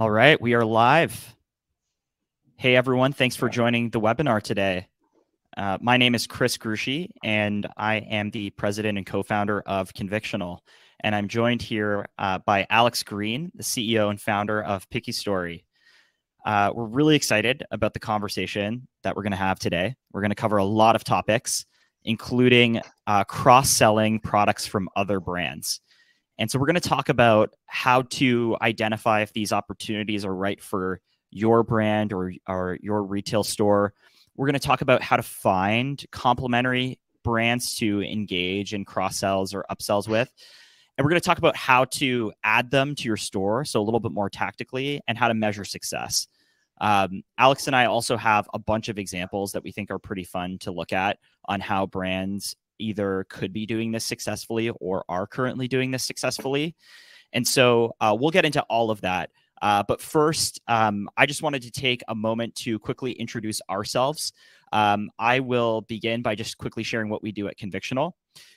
All right, we are live. Hey, everyone. Thanks for joining the webinar today. Uh, my name is Chris Grouchy, and I am the president and co founder of Convictional. And I'm joined here uh, by Alex Green, the CEO and founder of PickyStory. Uh, we're really excited about the conversation that we're going to have today. We're going to cover a lot of topics, including uh, cross selling products from other brands. And so we're going to talk about how to identify if these opportunities are right for your brand or, or your retail store. We're going to talk about how to find complementary brands to engage in cross sells or upsells with. And we're going to talk about how to add them to your store, so a little bit more tactically, and how to measure success. Um, Alex and I also have a bunch of examples that we think are pretty fun to look at on how brands either could be doing this successfully or are currently doing this successfully. And so uh, we'll get into all of that. Uh, but first, um, I just wanted to take a moment to quickly introduce ourselves. Um, I will begin by just quickly sharing what we do at Convictional.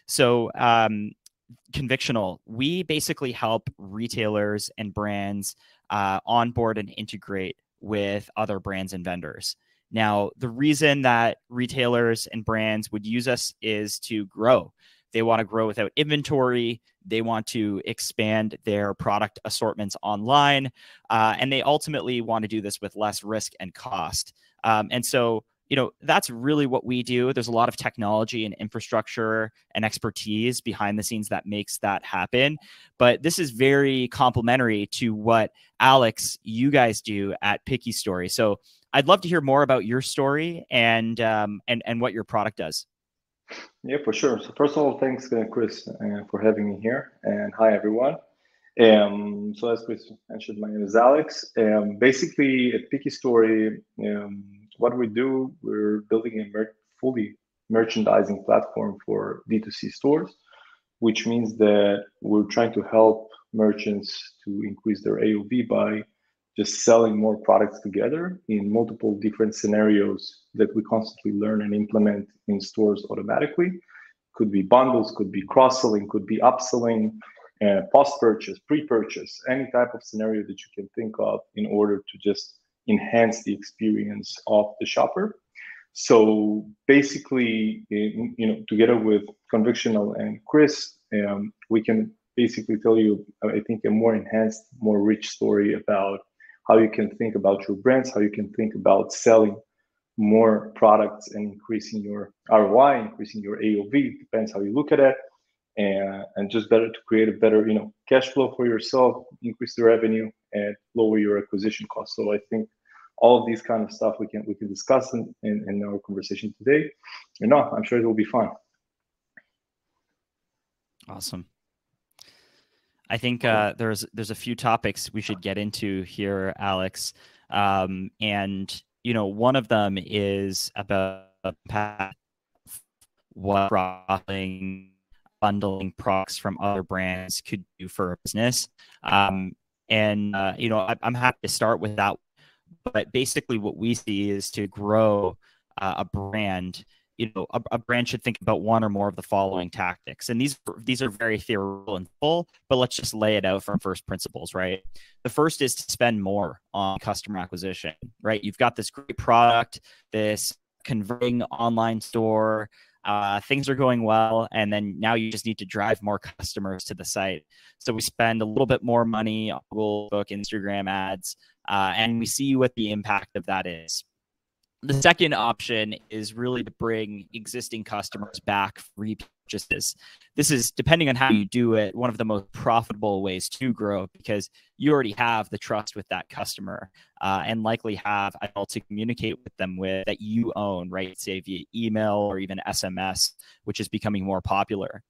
So, um, Convictional, we basically help retailers and brands uh, onboard and integrate with other brands and vendors. Now, the reason that retailers and brands would use us is to grow. They want to grow without inventory. They want to expand their product assortments online. Uh, and they ultimately want to do this with less risk and cost. Um, and so, you know, that's really what we do. There's a lot of technology and infrastructure and expertise behind the scenes that makes that happen. But this is very complementary to what Alex, you guys do at PickyStory. So I'd love to hear more about your story and um, and and what your product does. Yeah, for sure. So first of all, thanks, uh, Chris, uh, for having me here, and hi everyone. Um, so as Chris mentioned, my name is Alex. Um, basically, at PickyStory, um, what we do, we're building a mer- fully merchandising platform for D2C stores, which means that we're trying to help merchants to increase their AOV by just selling more products together in multiple different scenarios that we constantly learn and implement in stores automatically. Could be bundles, could be cross selling, could be upselling, uh, post purchase, pre purchase, any type of scenario that you can think of in order to just enhance the experience of the shopper. So basically, in, you know, together with Convictional and Chris, um, we can basically tell you, I think, a more enhanced, more rich story about how you can think about your brands, how you can think about selling more products and increasing your ROI, increasing your AOV. Depends how you look at it, and and just better to create a better you know cash flow for yourself, increase the revenue, and lower your acquisition cost. So I think all of these kind of stuff we can we can discuss in, in, in our conversation today. And no, I'm sure it will be fun. Awesome. I think uh, there's there's a few topics we should get into here, Alex, um, and you know one of them is about what crossing bundling products from other brands could do for a business. Um, and uh, you know I, am happy to start with that. But basically, what we see is to grow uh, a brand you know a, a, brand should think about one or more of the following tactics. And these these are very theoretical and full but let's just lay it out from first principles right? The first is to spend more on customer acquisition right? You've got this great product this converting online store uh, things are going well and then now you just need to drive more customers to the site. So we spend a little bit more money on google book instagram ads uh, and we see what the impact of that is the second option is really to bring existing customers back for repurchases. This is depending on how you do it, one of the most profitable ways to grow because you already have the trust with that customer uh, and likely have able to communicate with them with that you own, right? Say via email or even SMS, which is becoming more popular.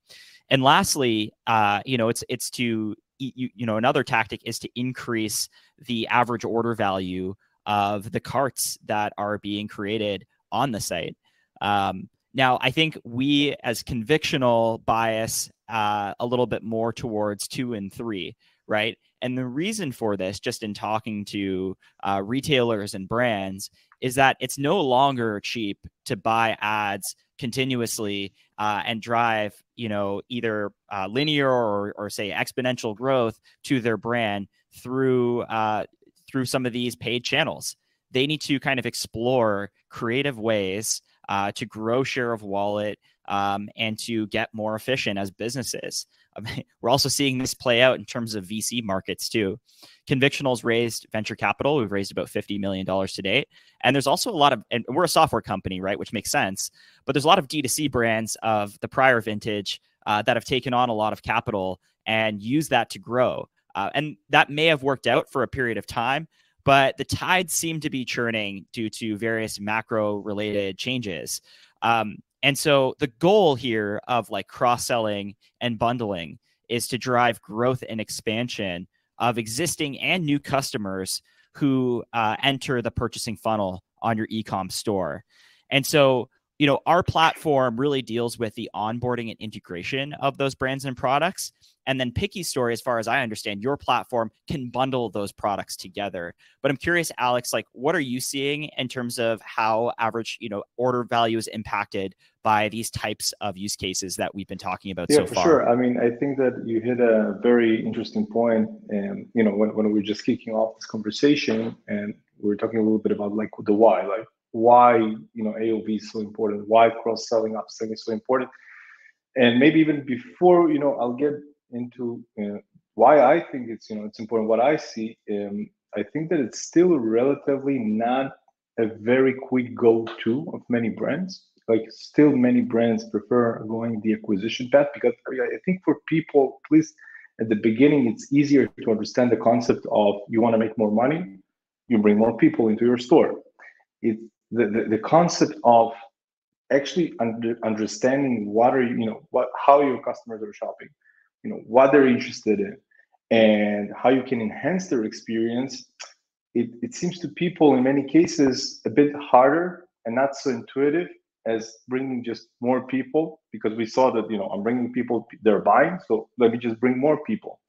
And lastly, uh, you know, it's it's to you, you know another tactic is to increase the average order value of the carts that are being created on the site. Um, now, I think we as convictional bias uh, a little bit more towards two and three, right? And the reason for this, just in talking to uh, retailers and brands, is that it's no longer cheap to buy ads continuously uh, and drive, you know, either uh, linear or, or say exponential growth to their brand through uh, through some of these paid channels. They need to kind of explore creative ways uh, to grow share of wallet um, and to get more efficient as businesses. we're also seeing this play out in terms of VC markets too. Convictional's raised venture capital. We've raised about $50 million to date. And there's also a lot of, and we're a software company, right? Which makes sense. But there's a lot of D2C brands of the prior vintage uh, that have taken on a lot of capital and use that to grow. Uh, and that may have worked out for a period of time, but the tides seem to be churning due to various macro related changes. Um, and so the goal here of like cross selling and bundling is to drive growth and expansion of existing and new customers who uh, enter the purchasing funnel on your ecom store. And so you know, our platform really deals with the onboarding and integration of those brands and products. And then PickyStory, as far as I understand, your platform can bundle those products together. But I'm curious, Alex, like what are you seeing in terms of how average, you know, order value is impacted by these types of use cases that we've been talking about yeah, so for far? Sure. I mean, I think that you hit a very interesting point. And you know, when, when we we're just kicking off this conversation and we we're talking a little bit about like the why, like why you know AOV is so important, why cross selling, upselling is so important, and maybe even before you know I'll get into uh, why I think it's you know it's important. What I see, um, I think that it's still relatively not a very quick go-to of many brands. Like still many brands prefer going the acquisition path because I think for people, at least at the beginning, it's easier to understand the concept of you want to make more money, you bring more people into your store. It's the, the, the concept of actually under, understanding what are you, you know, what how your customers are shopping, you know, what they're interested in, and how you can enhance their experience. It, it seems to people in many cases a bit harder and not so intuitive as bringing just more people because we saw that you know I'm bringing people they're buying, so let me just bring more people.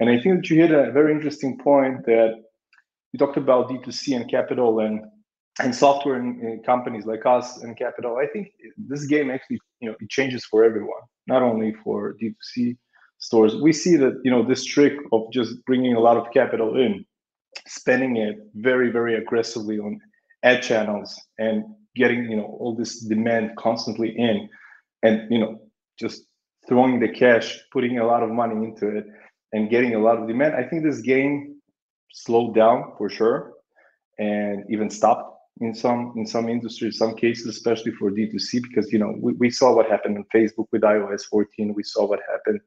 And I think that you hit a very interesting point that you talked about D2C and capital and and software in, companies like us and capital i think this game actually you know it changes for everyone not only for d2c stores. We see that you know this trick of just bringing a lot of capital in spending it very very aggressively on ad channels and getting you know all this demand constantly in and you know just throwing the cash putting a lot of money into it and getting a lot of demand. I think this game slowed down for sure and even stopped in some in some industries, some cases, especially for D2C, because you know we, we saw what happened on Facebook with iOS 14. We saw what happened,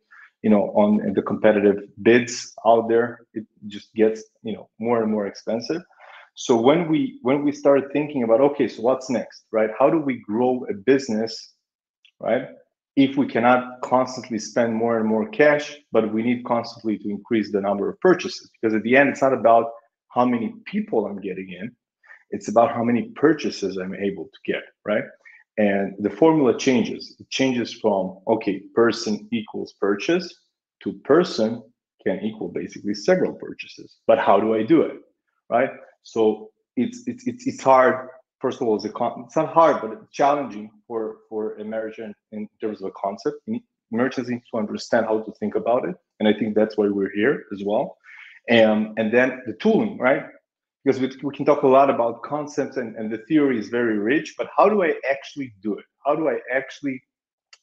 you know, on the competitive bids out there. It just gets you know more and more expensive. So when we when we started thinking about okay, so what's next, right? How do we grow a business, right? If we cannot constantly spend more and more cash, but we need constantly to increase the number of purchases, because at the end, it's not about how many people I'm getting in, it's about how many purchases I'm able to get, right? And the formula changes. It changes from, okay, person equals purchase to person can equal basically several purchases. But how do I do it, right? So it's it's it's, it's hard. First of all, it's, a con- it's not hard, but it's challenging for for a merchant in terms of a concept. Merchants need to understand how to think about it, and I think that's why we're here as well. And and then the tooling, right? Because we, we can talk a lot about concepts and, and the theory is very rich, but how do I actually do it? How do I actually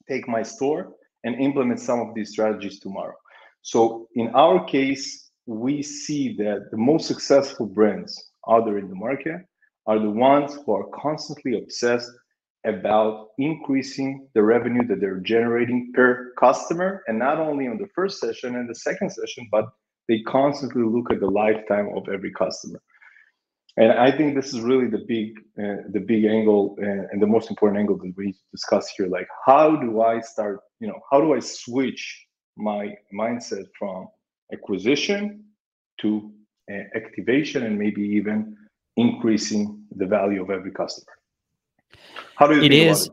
take my store and implement some of these strategies tomorrow? So in our case, we see that the most successful brands out there in the market are the ones who are constantly obsessed about increasing the revenue that they're generating per customer and not only on the first session and the second session but they constantly look at the lifetime of every customer and I think this is really the big, uh, the big angle uh, and the most important angle that we discuss here. Like, how do I start? You know, how do I switch my mindset from acquisition to uh, activation, and maybe even increasing the value of every customer? How do you? It is. It?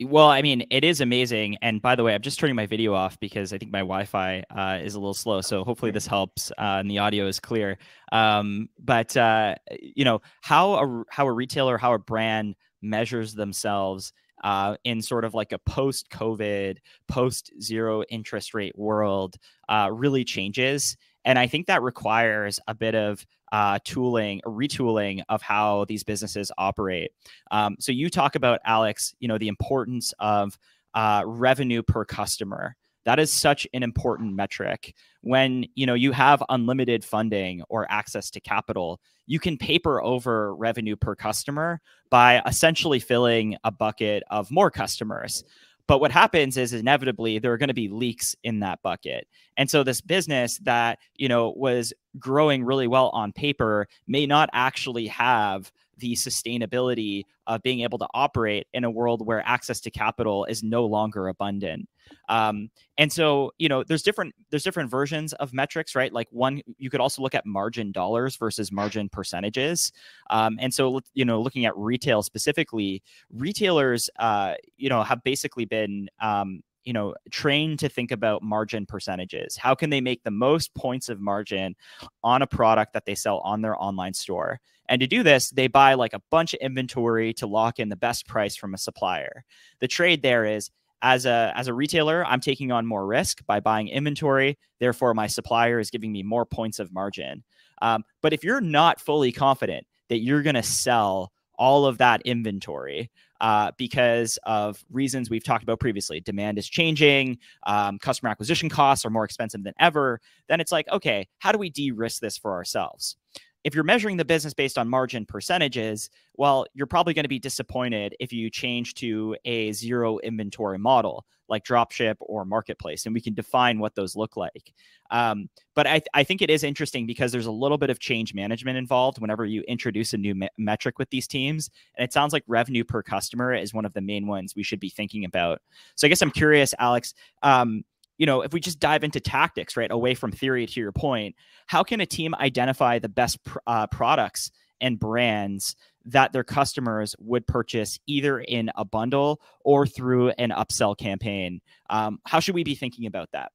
Well, I mean, it is amazing. And by the way, I'm just turning my video off because I think my Wi-Fi uh, is a little slow. So hopefully this helps uh, and the audio is clear. Um, but uh, you know how a how a retailer, how a brand measures themselves uh, in sort of like a post-COVID, post-zero interest rate world uh, really changes. And I think that requires a bit of uh, tooling, retooling of how these businesses operate. Um, so you talk about Alex, you know, the importance of uh, revenue per customer. That is such an important metric. When you know you have unlimited funding or access to capital, you can paper over revenue per customer by essentially filling a bucket of more customers. But what happens is inevitably there are going to be leaks in that bucket. And so this business that, you know, was growing really well on paper may not actually have the sustainability of being able to operate in a world where access to capital is no longer abundant. Um, and so, you know, there's different there's different versions of metrics, right? Like one, you could also look at margin dollars versus margin percentages. Um, and so, you know, looking at retail specifically, retailers, uh, you know, have basically been um, you know trained to think about margin percentages how can they make the most points of margin on a product that they sell on their online store and to do this, they buy like a bunch of inventory to lock in the best price from a supplier. The trade there is as a as a retailer, I'm taking on more risk by buying inventory. Therefore, my supplier is giving me more points of margin. Um, but if you're not fully confident that you're going to sell all of that inventory uh, because of reasons we've talked about previously. Demand is changing, um, customer acquisition costs are more expensive than ever. Then it's like, okay, how do we de risk this for ourselves? If you're measuring the business based on margin percentages, well, you're probably going to be disappointed if you change to a zero inventory model like dropship or marketplace, and we can define what those look like. Um, but I, th- I think it is interesting because there's a little bit of change management involved whenever you introduce a new me- metric with these teams, and it sounds like revenue per customer is one of the main ones we should be thinking about. So I guess I'm curious, Alex. Um, you know, if we just dive into tactics, right, away from theory to your point, how can a team identify the best pr- uh, products and brands that their customers would purchase either in a bundle or through an upsell campaign? Um, how should we be thinking about that?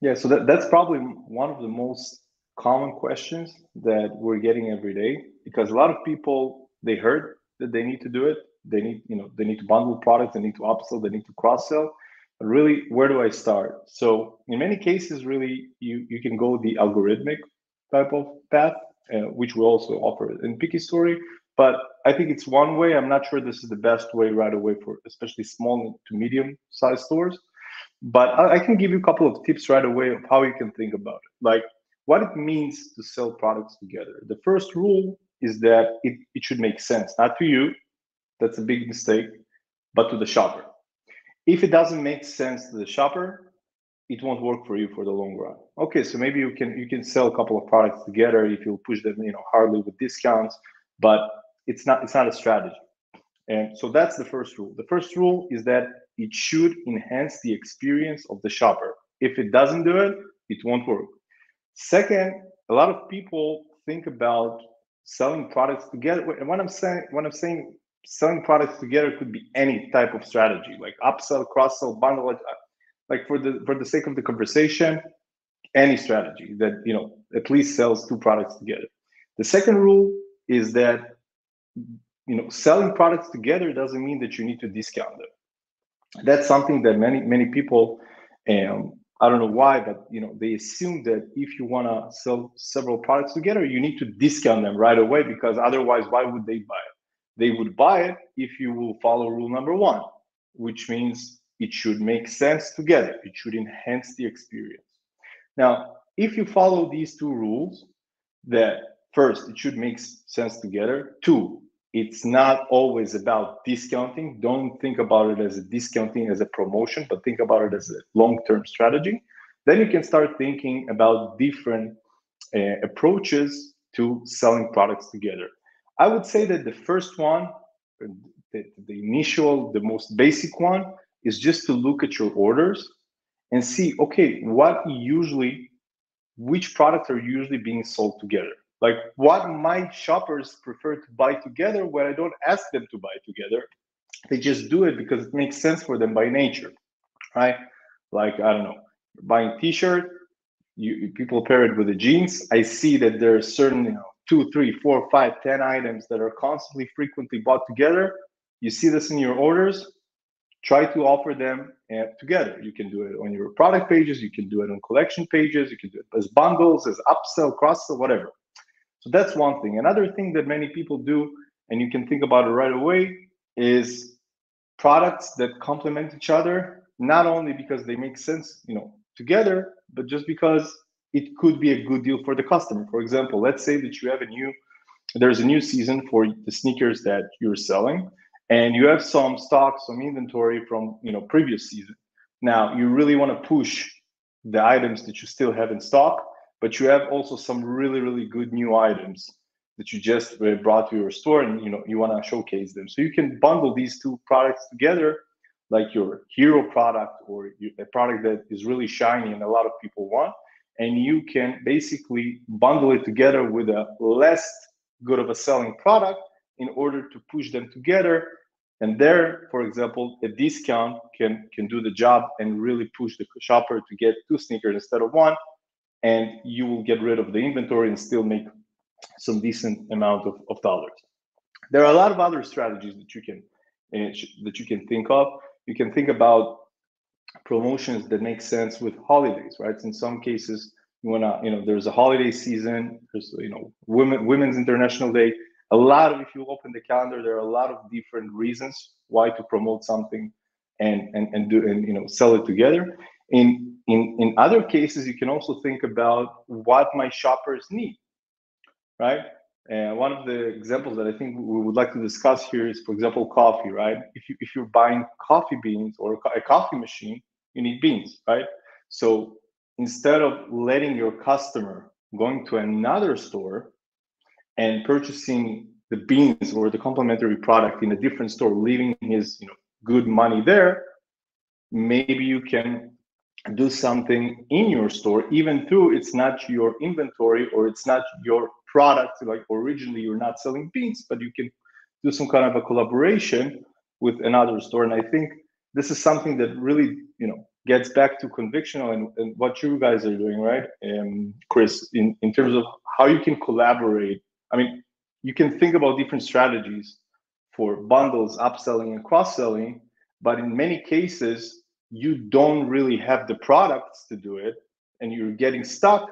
Yeah, so that, that's probably one of the most common questions that we're getting every day because a lot of people they heard that they need to do it. They need, you know, they need to bundle products, they need to upsell, they need to cross sell really where do i start? So in many cases really you you can go the algorithmic type of path uh, which we also offer in PickyStory but i think it's one way. I'm not sure this is the best way right away for especially small to medium sized stores but I, I can give you a couple of tips right away of how you can think about it. Like what it means to sell products together. The first rule is that it, it should make sense not to you that's a big mistake but to the shopper if it doesn't make sense to the shopper, it won't work for you for the long run. Okay, so maybe you can you can sell a couple of products together if you push them, you know, hardly with discounts, but it's not it's not a strategy. And so that's the first rule. The first rule is that it should enhance the experience of the shopper. If it doesn't do it, it won't work. Second, a lot of people think about selling products together. And what I'm saying, what I'm saying selling products together could be any type of strategy, like upsell, cross sell, bundle. Like, like for the for the sake of the conversation, any strategy that you know at least sells two products together. The second rule is that you know selling products together doesn't mean that you need to discount them. That's something that many many people, um, I don't know why, but you know they assume that if you want to sell several products together, you need to discount them right away because otherwise, why would they buy it? They would buy it if you will follow rule number one, which means it should make sense together. It should enhance the experience. Now, if you follow these two rules, that first, it should make sense together. Two, it's not always about discounting. Don't think about it as a discounting as a promotion, but think about it as a long-term strategy. Then you can start thinking about different uh, approaches to selling products together. I would say that the first one, the, the initial, the most basic one, is just to look at your orders and see, okay, what usually, which products are usually being sold together? Like what my shoppers prefer to buy together when I don't ask them to buy together. They just do it because it makes sense for them by nature, right? Like, I don't know, buying t-shirt, you people pair it with the jeans. I see that there are certain, you know, two, three, four, five, ten items that are constantly frequently bought together. You see this in your orders. Try to offer them uh, together. You can do it on your product pages, you can do it on collection pages, you can do it as bundles, as upsell, cross sell, whatever. So that's one thing. Another thing that many people do, and you can think about it right away, is products that complement each other, not only because they make sense, you know, together, but just because it could be a good deal for the customer. For example, let's say that you have a new there's a new season for the sneakers that you're selling and you have some stock some inventory from you know previous season now you really want to push the items that you still have in stock but you have also some really really good new items that you just brought to your store and you know you want to showcase them so you can bundle these two products together like your hero product or a product that is really shiny and a lot of people want and you can basically bundle it together with a less good of a selling product in order to push them together. And there for example a discount can can do the job and really push the shopper to get two sneakers instead of one. And you will get rid of the inventory and still make some decent amount of, of dollars. There are a lot of other strategies that you can uh, that you can think of. You can think about promotions that make sense with holidays right? In some cases you want to you know there's a holiday season there's you know women women's international day. A lot of if you open the calendar there are a lot of different reasons why to promote something and and, and do and you know sell it together. In in in other cases you can also think about what my shoppers need right? And one of the examples that i think we would like to discuss here is for example coffee right? If you if you're buying coffee beans or a coffee machine you need beans right so instead of letting your customer going to another store and purchasing the beans or the complementary product in a different store, leaving his you know good money there, maybe you can do something in your store, even though it's not your inventory or it's not your product. Like originally you're not selling beans, but you can do some kind of a collaboration with another store. And I think this is something that really, you know, gets back to convictional and, and what you guys are doing, right, um, Chris, in, in terms of how you can collaborate. I mean, you can think about different strategies for bundles, upselling, and cross selling, but in many cases, you don't really have the products to do it and you're getting stuck.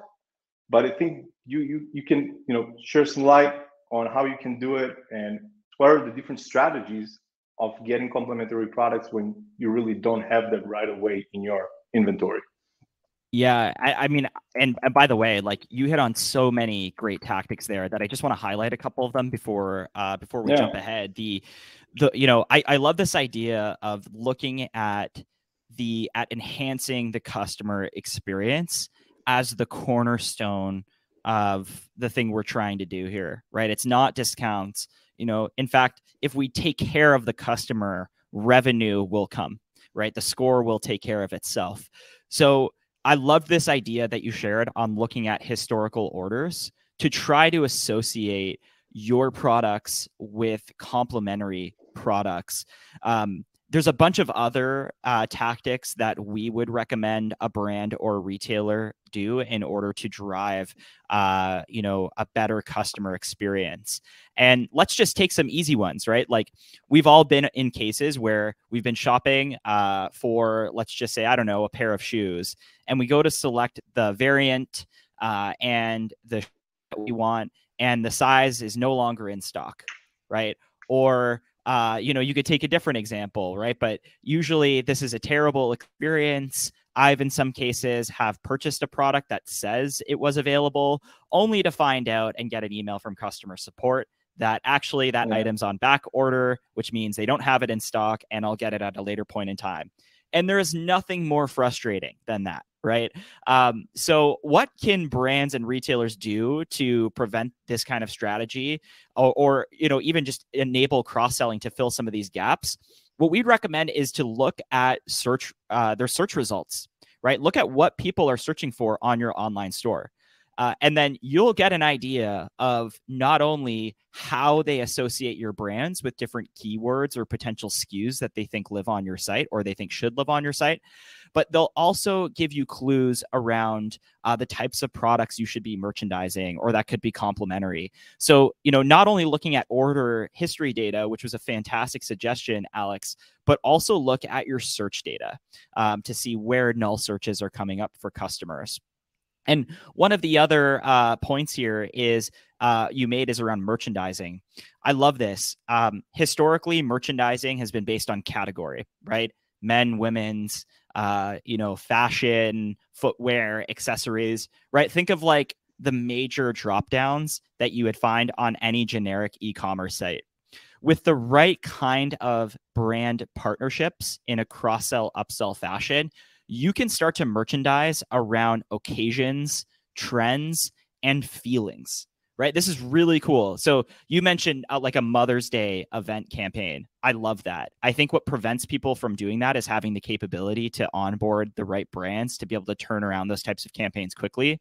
But I think you you you can you know share some light on how you can do it and what are the different strategies of getting complementary products when you really don't have them right away in your inventory. Yeah, I, I mean, and, and, by the way, like you hit on so many great tactics there that I just want to highlight a couple of them before uh, before we yeah. jump ahead. The the you know I, I love this idea of looking at the at enhancing the customer experience as the cornerstone of the thing we're trying to do here, right? It's not discounts you know in fact if we take care of the customer revenue will come right? The score will take care of itself. So i love this idea that you shared on looking at historical orders to try to associate your products with complementary products. Um, there's a bunch of other uh, tactics that we would recommend a brand or retailer do in order to drive uh, you know a better customer experience. And let's just take some easy ones right? Like we've all been in cases where we've been shopping uh, for let's just say i don't know a pair of shoes and we go to select the variant uh, and the we want and the size is no longer in stock right? Or uh, you know, you could take a different example, right? But usually this is a terrible experience. I've, in some cases, have purchased a product that says it was available only to find out and get an email from customer support that actually that yeah. item's on back order, which means they don't have it in stock and I'll get it at a later point in time. And there is nothing more frustrating than that, right? Um, so, what can brands and retailers do to prevent this kind of strategy, or, or you know, even just enable cross selling to fill some of these gaps? What we'd recommend is to look at search uh, their search results, right? Look at what people are searching for on your online store. Uh, and then you'll get an idea of not only how they associate your brands with different keywords or potential SKUs that they think live on your site or they think should live on your site, but they'll also give you clues around uh, the types of products you should be merchandising or that could be complementary. So, you know, not only looking at order history data, which was a fantastic suggestion, Alex, but also look at your search data um, to see where null searches are coming up for customers. And one of the other uh, points here is uh, you made is around merchandising. I love this. Um, historically, merchandising has been based on category, right? Men, women's, uh, you know, fashion, footwear, accessories, right? Think of like the major drop downs that you would find on any generic e commerce site. With the right kind of brand partnerships in a cross sell, upsell fashion, you can start to merchandise around occasions, trends, and feelings right? This is really cool. So you mentioned uh, like a Mother's Day event campaign. I love that. I think what prevents people from doing that is having the capability to onboard the right brands to be able to turn around those types of campaigns quickly.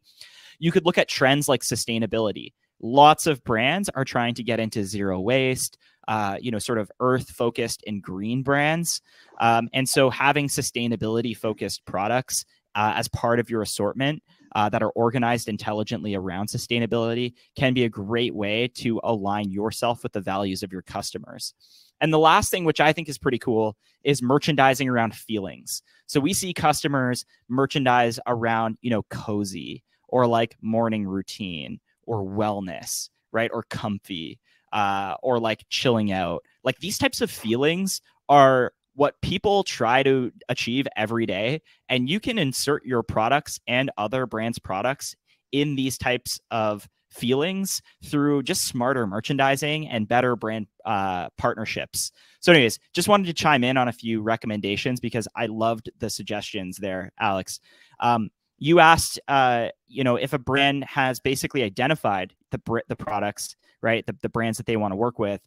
You could look at trends like sustainability. Lots of brands are trying to get into zero waste, uh, you know, sort of earth focused and green brands. Um, and so having sustainability focused products uh, as part of your assortment uh, that are organized intelligently around sustainability can be a great way to align yourself with the values of your customers. And the last thing, which I think is pretty cool, is merchandising around feelings. So we see customers merchandise around, you know, cozy or like morning routine or wellness, right? Or comfy uh, or like chilling out. Like these types of feelings are what people try to achieve every day. And you can insert your products and other brands' products in these types of feelings through just smarter merchandising and better brand uh, partnerships. So, anyways, just wanted to chime in on a few recommendations because I loved the suggestions there, Alex. Um, you asked, uh, you know, if a brand has basically identified the the products, right, the, the brands that they want to work with,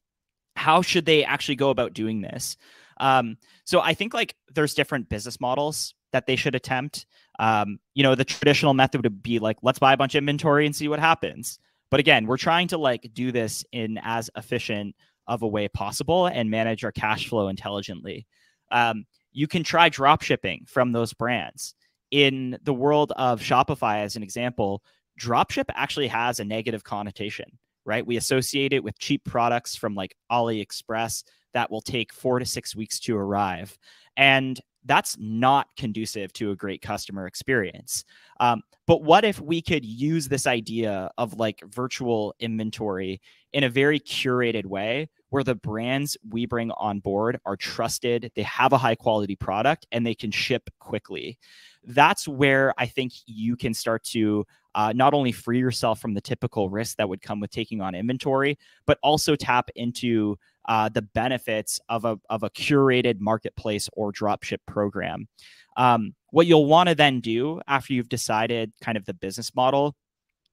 how should they actually go about doing this? Um, so I think like there's different business models that they should attempt. Um, you know, the traditional method would be like, let's buy a bunch of inventory and see what happens. But again, we're trying to like do this in as efficient of a way possible and manage our cash flow intelligently. Um, you can try drop shipping from those brands. In the world of Shopify, as an example, dropship actually has a negative connotation, right? We associate it with cheap products from like AliExpress that will take four to six weeks to arrive. And that's not conducive to a great customer experience. Um, but what if we could use this idea of like virtual inventory in a very curated way where the brands we bring on board are trusted, they have a high quality product, and they can ship quickly? That's where I think you can start to uh, not only free yourself from the typical risk that would come with taking on inventory, but also tap into uh, the benefits of a, of a curated marketplace or dropship program. Um, what you'll want to then do after you've decided kind of the business model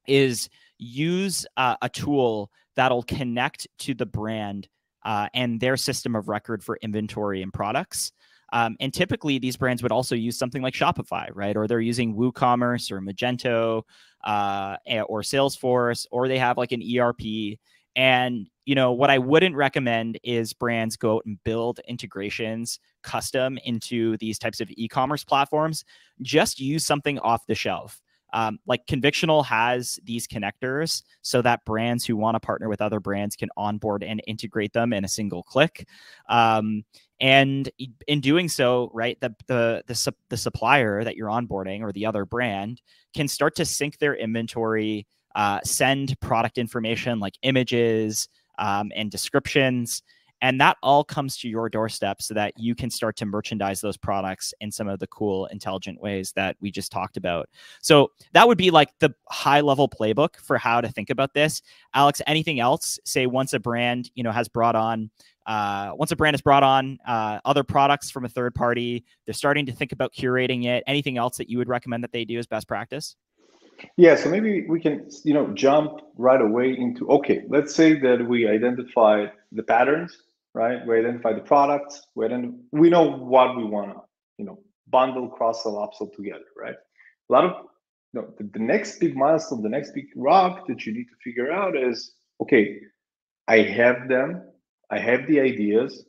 is use uh, a tool that'll connect to the brand uh, and their system of record for inventory and products. Um, and typically, these brands would also use something like Shopify, right? Or they're using WooCommerce or Magento uh, or Salesforce, or they have like an ERP. And you know what I wouldn't recommend is brands go out and build integrations custom into these types of e-commerce platforms. Just use something off the shelf. Um, like Convictional has these connectors so that brands who want to partner with other brands can onboard and integrate them in a single click. Um, and in doing so, right, the, the the the supplier that you're onboarding or the other brand can start to sync their inventory, uh, send product information like images um, and descriptions and that all comes to your doorstep so that you can start to merchandise those products in some of the cool intelligent ways that we just talked about. So that would be like the high level playbook for how to think about this. Alex anything else? Say once a brand you know has brought on uh, once a brand has brought on uh, other products from a third party they're starting to think about curating it. Anything else that you would recommend that they do as best practice? Yeah, so maybe we can, you know, jump right away into okay. Let's say that we identify the patterns right? We identify the products. We then we know what we want to, you know, bundle, cross sell, upsell together, right? A lot of no, the, the next big milestone, the next big rock that you need to figure out is okay, I have them, I have the ideas,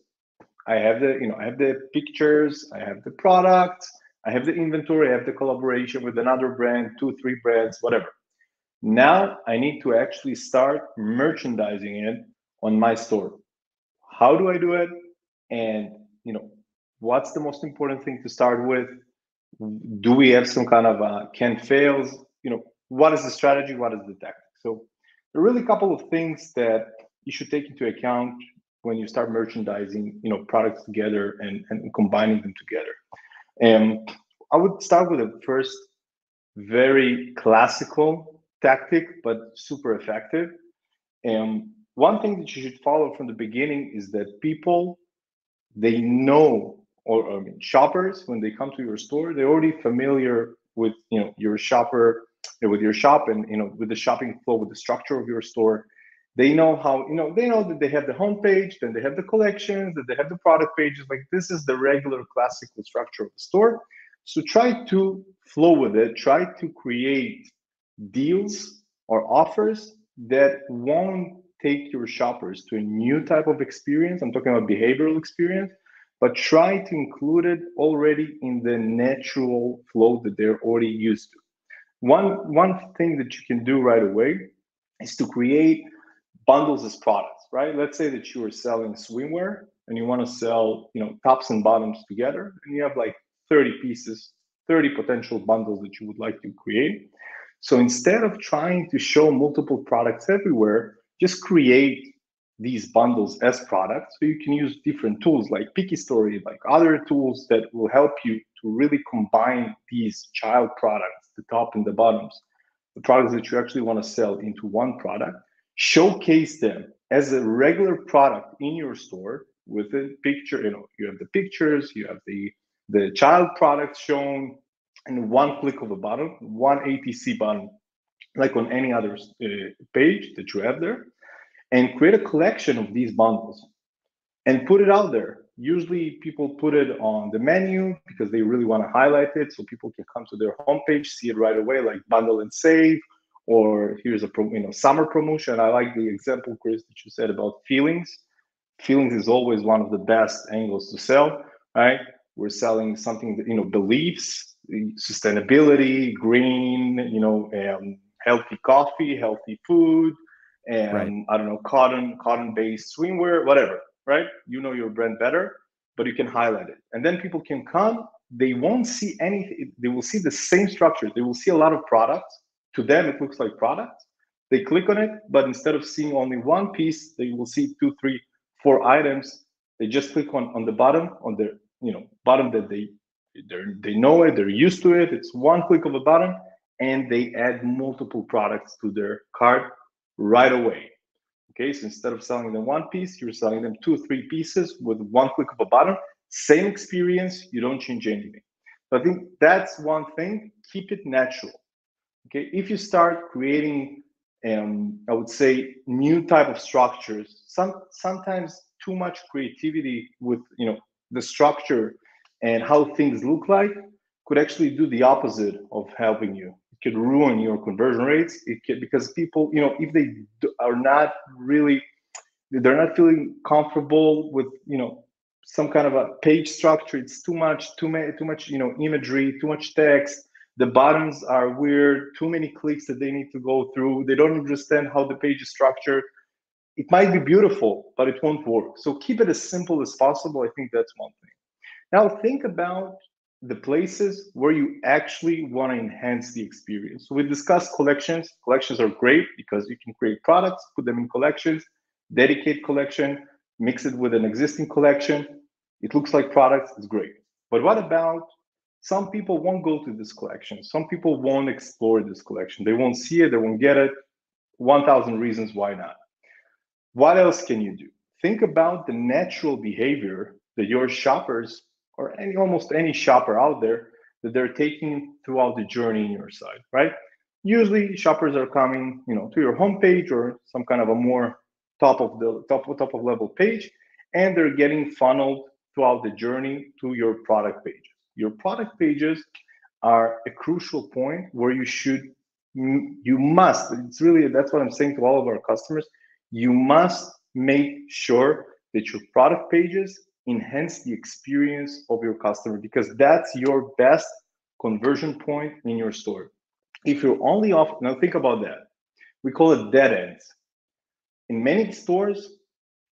I have the, you know, I have the pictures, I have the products, I have the inventory, I have the collaboration with another brand, two, three brands, whatever. Now I need to actually start merchandising it on my store. How do I do it? And you know, what's the most important thing to start with? Do we have some kind of uh, can fails? You know, what is the strategy? What is the tactic? So there are really a couple of things that you should take into account when you start merchandising, you know, products together and, and combining them together. And I would start with the first very classical tactic, but super effective. And one thing that you should follow from the beginning is that people they know or I mean shoppers when they come to your store, they're already familiar with you know your shopper with your shop and you know with the shopping flow, with the structure of your store. They know how you know they know that they have the homepage, then they have the collections, that they have the product pages. Like this is the regular classical structure of the store. So try to flow with it. Try to create deals or offers that won't take your shoppers to a new type of experience. I'm talking about behavioral experience, but try to include it already in the natural flow that they're already used to. One, one thing that you can do right away is to create bundles as products, right? Let's say that you are selling swimwear and you want to sell, you know, tops and bottoms together, and you have like 30 pieces, 30 potential bundles that you would like to create. So instead of trying to show multiple products everywhere, just create these bundles as products. So you can use different tools like PickyStory, like other tools that will help you to really combine these child products, the top and the bottoms, the products that you actually want to sell into one product, showcase them as a regular product in your store with a picture. You know, you have the pictures, you have the the child products shown in one click of a button, one ATC button like on any other uh, page that you have there, and create a collection of these bundles and put it out there. Usually, people put it on the menu because they really want to highlight it so people can come to their homepage, see it right away, like bundle and save, or here's a you know summer promotion. I like the example, Chris, that you said about feelings. Feelings is always one of the best angles to sell, right? We're selling something that you know beliefs, sustainability, green, you know, um, healthy coffee, healthy food, and right. I don't know, cotton, cotton-based swimwear, whatever, right? You know your brand better, but you can highlight it. And then people can come, they won't see anything, they will see the same structure. They will see a lot of products. To them, it looks like products. They click on it, but instead of seeing only one piece, they will see two, three, four items. They just click on, on the bottom, on the you know bottom that they they know it, they're used to it. It's one click of a button, and they add multiple products to their cart right away. Okay, so instead of selling them one piece, you're selling them two, three pieces with one click of a button. Same experience, you don't change anything. So I think that's one thing. Keep it natural. Okay, if you start creating, um, I would say, new type of structures, some sometimes too much creativity with you know the structure and how things look like could actually do the opposite of helping you could ruin your conversion rates. It could because people, you know, if they are not really, they're not feeling comfortable with, you know, some kind of a page structure. It's too much, too many, too much, you know, imagery, too much text. The buttons are weird. Too many clicks that they need to go through. They don't understand how the page is structured. It might be beautiful, but it won't work. So keep it as simple as possible. I think that's one thing. Now think about the places where you actually want to enhance the experience. So we discussed collections. Collections are great because you can create products, put them in collections, dedicate collection, mix it with an existing collection. It looks like products, it's great. But what about some people won't go to this collection? Some people won't explore this collection. They won't see it, they won't get it. 1,000 reasons why not. What else can you do? Think about the natural behavior that your shoppers or any almost any shopper out there that they're taking throughout the journey in your site, right? Usually shoppers are coming, you know, to your homepage or some kind of a more top of the top of top of level page, and they're getting funneled throughout the journey to your product pages. Your product pages are a crucial point where you should you must it's really that's what i'm saying to all of our customers you must make sure that your product pages enhance the experience of your customer because that's your best conversion point in your store. If you're only off now think about that. We call it dead ends. In many stores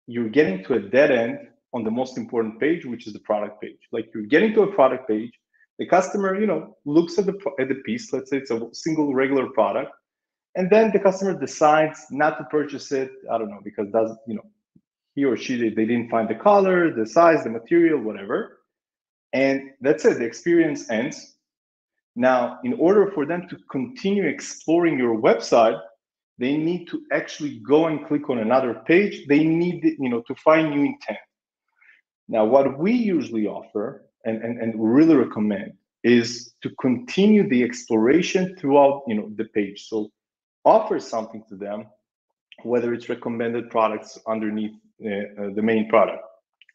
you're getting to a dead end on the most important page which is the product page. Like you're getting to a product page the customer you know looks at the at the piece let's say it's a single regular product and then the customer decides not to purchase it i don't know because does you know he or she they didn't find the color the size the material whatever. And that's it the experience ends. Now in order for them to continue exploring your website they need to actually go and click on another page. They need you know to find new intent. Now what we usually offer and, and, and really recommend is to continue the exploration throughout you know the page. So offer something to them whether it's recommended products underneath Uh, uh, the main product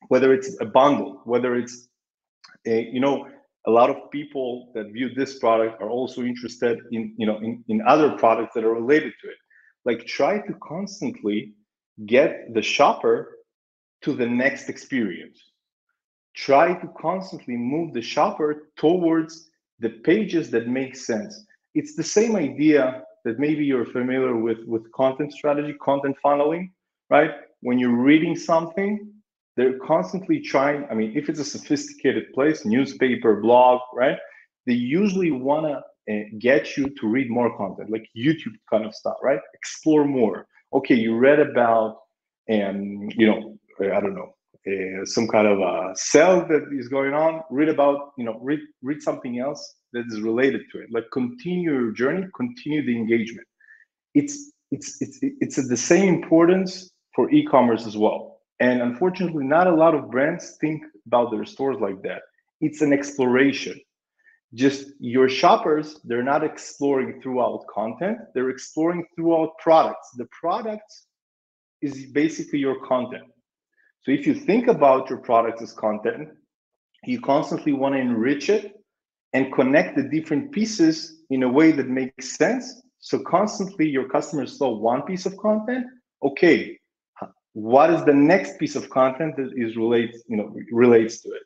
whether it's a bundle whether it's a, you know a lot of people that view this product are also interested in you know in, in other products that are related to it like try to constantly get the shopper to the next experience try to constantly move the shopper towards the pages that make sense. It's the same idea that maybe you're familiar with with content strategy, content funneling, right? When you're reading something, they're constantly trying. I mean, if it's a sophisticated place, newspaper, blog, right? They usually want to eh, get you to read more content, like YouTube kind of stuff, right? Explore more. Okay, you read about, um, you know, I don't know, uh, some kind of a cell that is going on read about you know read read something else that is related to it like continue your journey continue the engagement it's it's it's it's the same importance for e-commerce as well. And unfortunately not a lot of brands think about their stores like that. It's an exploration. Just your shoppers they're not exploring throughout content. They're exploring throughout products. The product is basically your content. So if you think about your product as content, you constantly want to enrich it and connect the different pieces in a way that makes sense. So constantly your customers saw one piece of content. Okay, what is the next piece of content that is relates, you know, relates to it?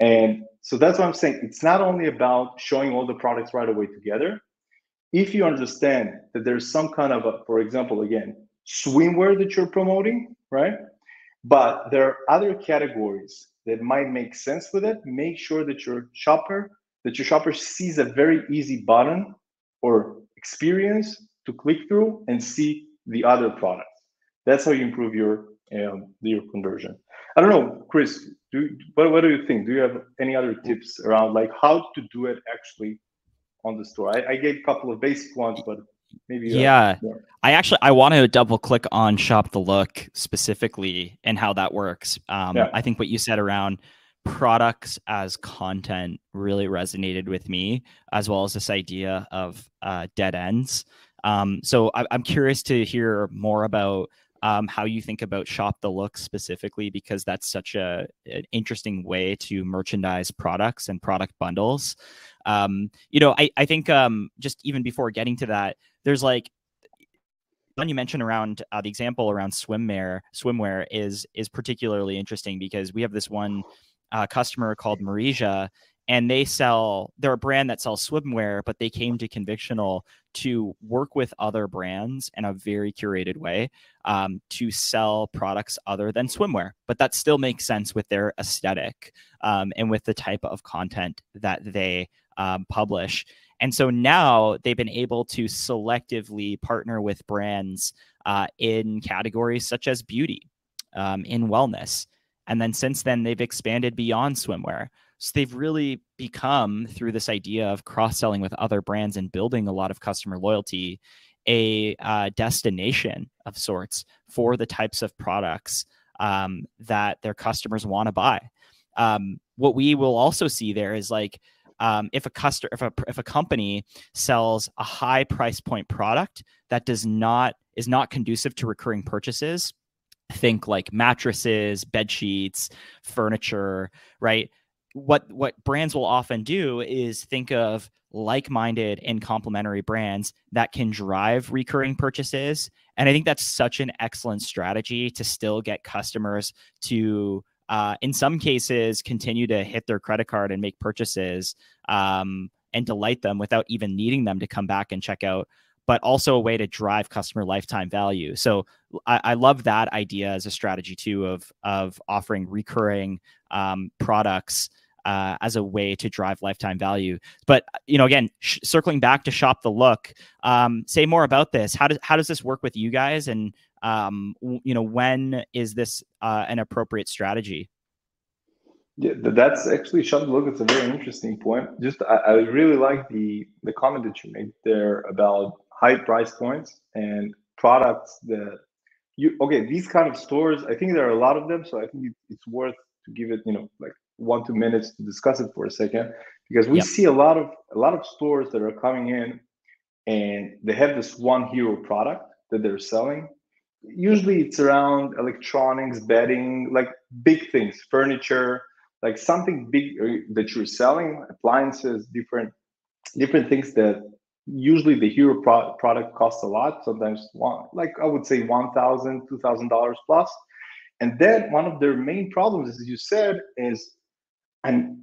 And so that's what I'm saying. It's not only about showing all the products right away together. If you understand that there's some kind of a, for example, again, swimwear that you're promoting, right? But there are other categories that might make sense with it. Make sure that your shopper that your shopper sees a very easy button or experience to click through and see the other products. That's how you improve your um, your conversion. I don't know, Chris. Do what, what do you think? Do you have any other tips around like how to do it actually on the store? I, I gave a couple of basic ones, but maybe yeah i actually i want to double click on shop the look specifically and how that works um, yeah. i think what you said around products as content really resonated with me as well as this idea of uh, dead ends um, so I, am curious to hear more about um, how you think about shop the look specifically because that's such a an interesting way to merchandise products and product bundles. Um, you know i, I think um, just even before getting to that there's like one you mentioned around uh, the example around swimwear swimwear is is particularly interesting because we have this one uh, customer called Marija and they sell they're a brand that sells swimwear but they came to convictional to work with other brands in a very curated way um, to sell products other than swimwear but that still makes sense with their aesthetic um, and with the type of content that they um, publish and so now they've been able to selectively partner with brands uh, in categories such as beauty, um, in wellness. And then since then, they've expanded beyond swimwear. So they've really become, through this idea of cross selling with other brands and building a lot of customer loyalty, a uh, destination of sorts for the types of products um, that their customers want to buy. Um, what we will also see there is like, um, if a customer if a if a company sells a high price point product that does not is not conducive to recurring purchases think like mattresses bed sheets furniture right what what brands will often do is think of like-minded and complementary brands that can drive recurring purchases. And i think that's such an excellent strategy to still get customers to uh, in some cases continue to hit their credit card and make purchases um, and delight them without even needing them to come back and check out but also a way to drive customer lifetime value so i, I love that idea as a strategy too of of offering recurring um, products uh, as a way to drive lifetime value. But you know, again, sh- circling back to shop the look, um, say more about this. How does how does this work with you guys, and um, w- you know, when is this uh, an appropriate strategy? Yeah, that's actually shop the look. It's a very interesting point. Just I, I really like the the comment that you made there about high price points and products that you okay these kind of stores i think there are a lot of them so i think it's worth to give it you know like one two minutes to discuss it for a second because we yep. see a lot of a lot of stores that are coming in and they have this one hero product that they're selling usually it's around electronics bedding like big things furniture like something big uh, that you're selling appliances different different things that usually the hero pro- product costs a lot sometimes one like i would say 1000 $2000 plus. And then one of their main problems as you said is and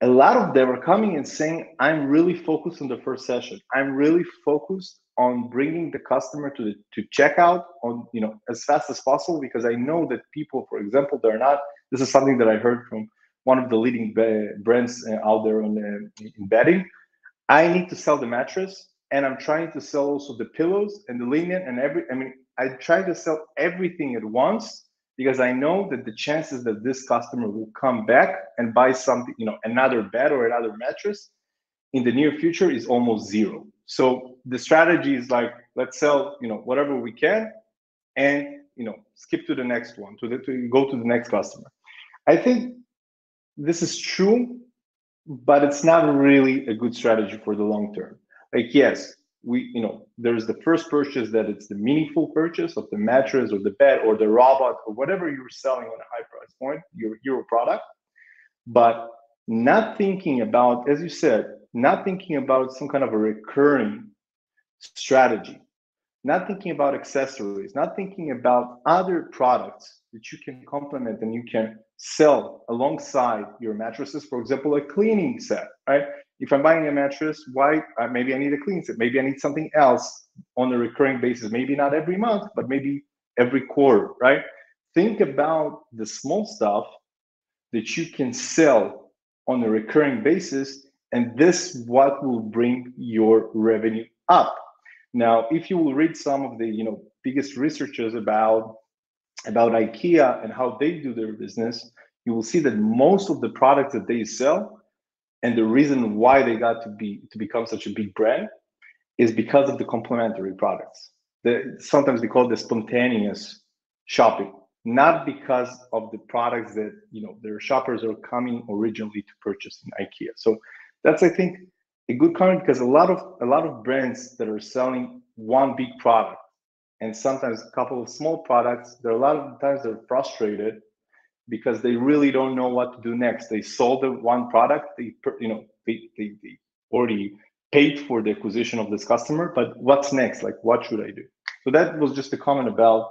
a lot of them are coming and saying i'm really focused on the first session. I'm really focused on bringing the customer to the to checkout on you know as fast as possible because i know that people for example they're not this is something that i heard from one of the leading brands uh, out there on the, in bedding i need to sell the mattress and i'm trying to sell also the pillows and the linen and every i mean i try to sell everything at once because I know that the chances that this customer will come back and buy something, you know, another bed or another mattress in the near future is almost zero. So the strategy is like, let's sell, you know, whatever we can and, you know, skip to the next one, to, the, to go to the next customer. I think this is true, but it's not really a good strategy for the long term. Like, yes, we you know there's the first purchase that it's the meaningful purchase of the mattress or the bed or the robot or whatever you're selling on a high price point your hero product but not thinking about as you said not thinking about some kind of a recurring strategy not thinking about accessories not thinking about other products that you can complement and you can sell alongside your mattresses for example a cleaning set right if I'm buying a mattress, why uh, maybe I need a clean set, maybe I need something else on a recurring basis, maybe not every month, but maybe every quarter, right? Think about the small stuff that you can sell on a recurring basis, and this what will bring your revenue up. Now, if you will read some of the you know biggest researchers about about IKEA and how they do their business, you will see that most of the products that they sell and the reason why they got to be to become such a big brand is because of the complementary products. The, sometimes we call the spontaneous shopping not because of the products that you know their shoppers are coming originally to purchase in ikea. So that's i think a good comment because a lot of a lot of brands that are selling one big product and sometimes a couple of small products there are a lot of times they're frustrated because they really don't know what to do next. They sold the one product, they you know they, they, they already paid for the acquisition of this customer, but what's next? Like what should I do? So that was just a comment about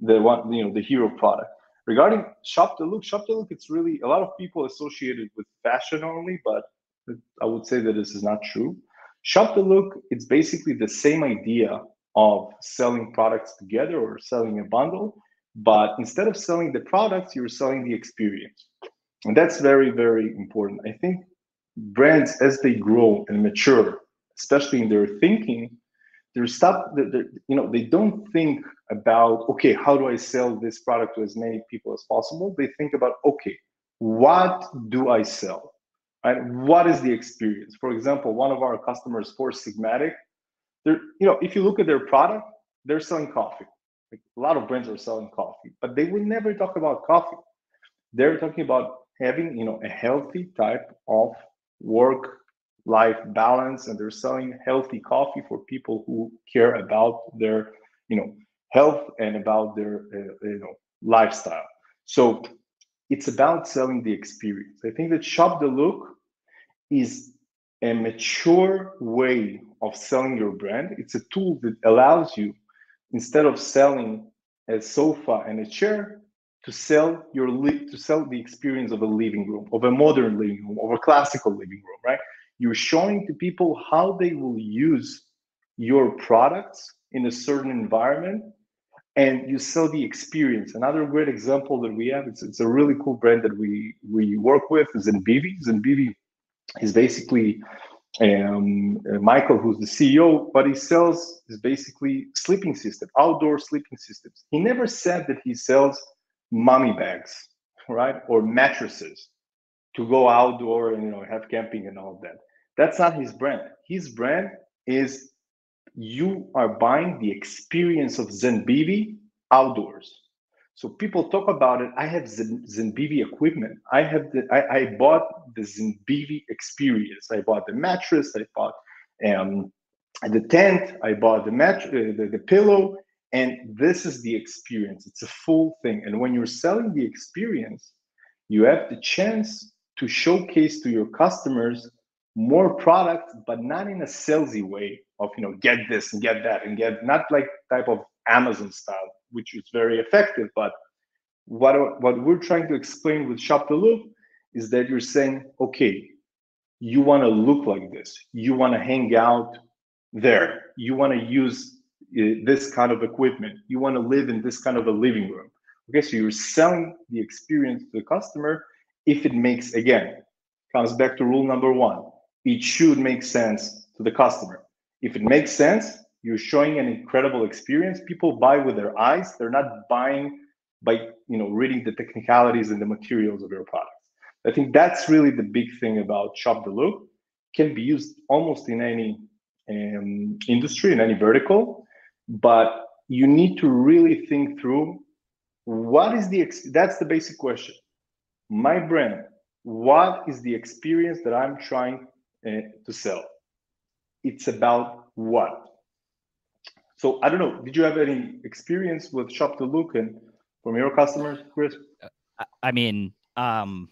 the one you know the hero product. Regarding shop the look, shop the look, it's really a lot of people associated with fashion only, but I would say that this is not true. Shop the look, it's basically the same idea of selling products together or selling a bundle, but instead of selling the products, you're selling the experience. And that's very, very important. I think brands, as they grow and mature, especially in their thinking, they're stop, you know, they don't think about, okay, how do I sell this product to as many people as possible? They think about, okay, what do I sell? Right? What is the experience? For example, one of our customers, Four Sigmatic, they're, you know, if you look at their product, they're selling coffee like a lot of brands are selling coffee, but they will never talk about coffee. They're talking about having, you know, a healthy type of work life balance and they're selling healthy coffee for people who care about their you know health and about their uh, you know lifestyle so it's about selling the experience. I think that Shop the Look is a mature way of selling your brand. It's a tool that allows you, instead of selling a sofa and a chair, to sell your li- to sell the experience of a living room, of a modern living room, of a classical living room, right? You're showing to people how they will use your products in a certain environment and you sell the experience. Another great example that we have, it's, it's a really cool brand that we we work with is Zenbivy. Zenbivy is basically um, uh, Michael, who's the CEO, but he sells is basically sleeping system, outdoor sleeping systems. He never said that he sells mummy bags, right, or mattresses to go outdoor and you know have camping and all of that. That's not his brand. His brand is you are buying the experience of Zenbivy outdoors. So people talk about it. I have Zenbivy equipment. I have the I, I bought the Zenbivy experience. I bought the mattress. I bought um, the tent. I bought the mat, uh, the, the pillow, and this is the experience. It's a full thing. And when you're selling the experience, you have the chance to showcase to your customers more products, but not in a salesy way of you know get this and get that and get not like type of Amazon style which is very effective. But what, what we're trying to explain with Shop the Look is that you're saying, okay, you want to look like this, you want to hang out there, you want to use uh, this kind of equipment, you want to live in this kind of a living room. Okay, so you're selling the experience to the customer if it makes, again, comes back to rule number one it should make sense to the customer. If it makes sense, you're showing an incredible experience. People buy with their eyes. They're not buying by you know reading the technicalities and the materials of your products. I think that's really the big thing about shop the look. Can be used almost in any um, industry in any vertical but you need to really think through what is the ex- that's the basic question. My brand what is the experience that i'm trying uh, to sell? It's about what so I don't know. Did you have any experience with Shop the Look and from your customers, Chris? I mean, um,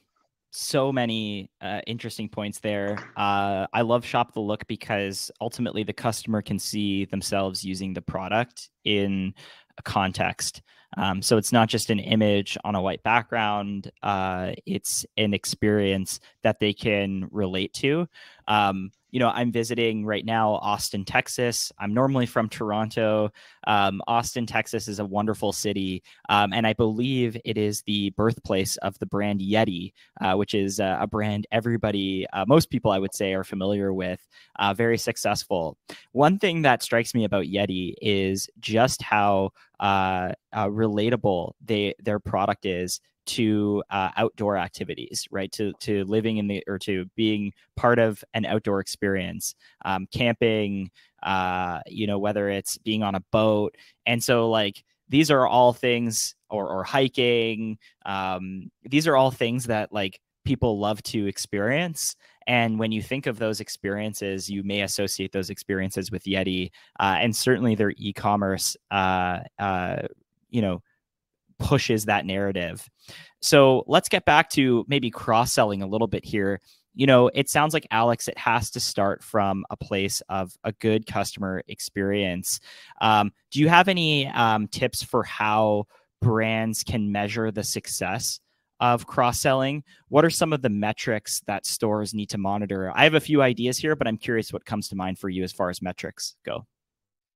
so many uh, interesting points there. Uh, I love Shop the Look because ultimately the customer can see themselves using the product in a context. Um, so it's not just an image on a white background, uh, it's an experience that they can relate to. Um, you know, I'm visiting right now Austin, Texas. I'm normally from Toronto. Um, Austin, Texas is a wonderful city. Um, and I believe it is the birthplace of the brand Yeti, uh, which is uh, a brand everybody, uh, most people I would say, are familiar with, uh, very successful. One thing that strikes me about Yeti is just how uh, uh, relatable they their product is to uh, outdoor activities, right? To to living in the or to being part of an outdoor experience, um, camping, uh, you know, whether it's being on a boat, and so like these are all things, or or hiking. Um, these are all things that like people love to experience. And when you think of those experiences, you may associate those experiences with Yeti, uh, and certainly their e-commerce, uh, uh, you know, pushes that narrative. So let's get back to maybe cross selling a little bit here. You know, it sounds like Alex, it has to start from a place of a good customer experience. Um, do you have any um, tips for how brands can measure the success of cross selling? What are some of the metrics that stores need to monitor? I have a few ideas here, but I'm curious what comes to mind for you as far as metrics go.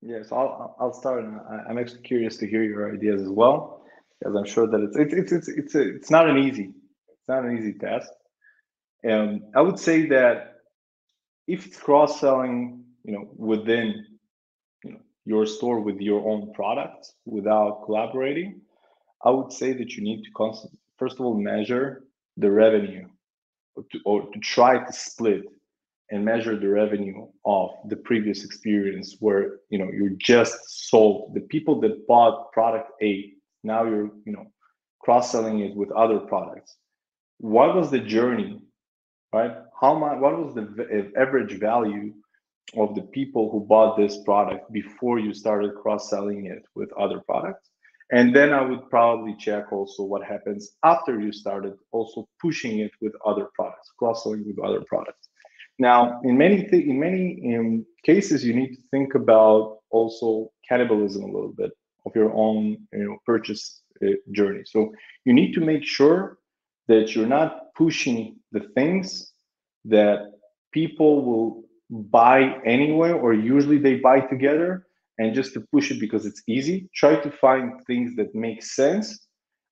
Yes, I'll I'll start. I'm actually curious to hear your ideas as well because I'm sure that it's it's it's it's it's, a, it's not an easy it's not an easy task. And I would say that if it's cross selling, you know, within you know your store with your own products without collaborating, I would say that you need to constantly first of all measure the revenue or to, or to try to split and measure the revenue of the previous experience where you know you just sold the people that bought product A now you're you know cross-selling it with other products. What was the journey right? How much what was the average value of the people who bought this product before you started cross-selling it with other products? And then I would probably check also what happens after you started also pushing it with other products, cross-selling with other products. Now, in many th- in many um, cases, you need to think about also cannibalism a little bit of your own you know, purchase uh, journey. So you need to make sure that you're not pushing the things that people will buy anyway, or usually they buy together, and just to push it because it's easy. Try to find things that make sense,